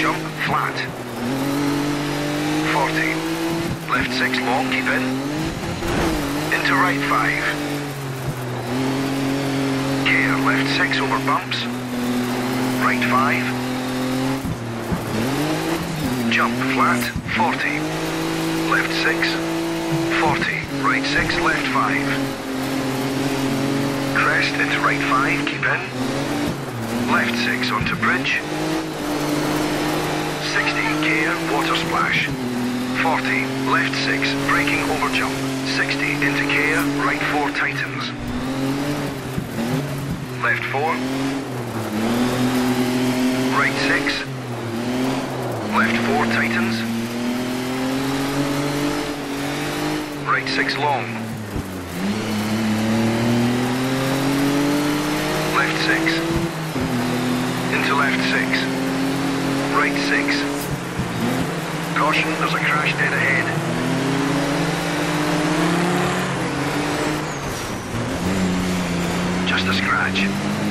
jump flat. 40. Left 6 long, keep in. Into right 5. Care, left 6 over bumps. Right 5. Jump flat, 40. Left 6, 40. Right 6, left 5. Crest into right 5, keep in. Left 6 onto bridge. 60, gear, water splash. 40, left 6, braking over jump. 60, into gear, right 4 tightens. Left 4. Right 6. Left 4 tightens. Right 6 long. Left 6. Into left 6. Right 6. Caution, there's a crash dead ahead. Just a scratch.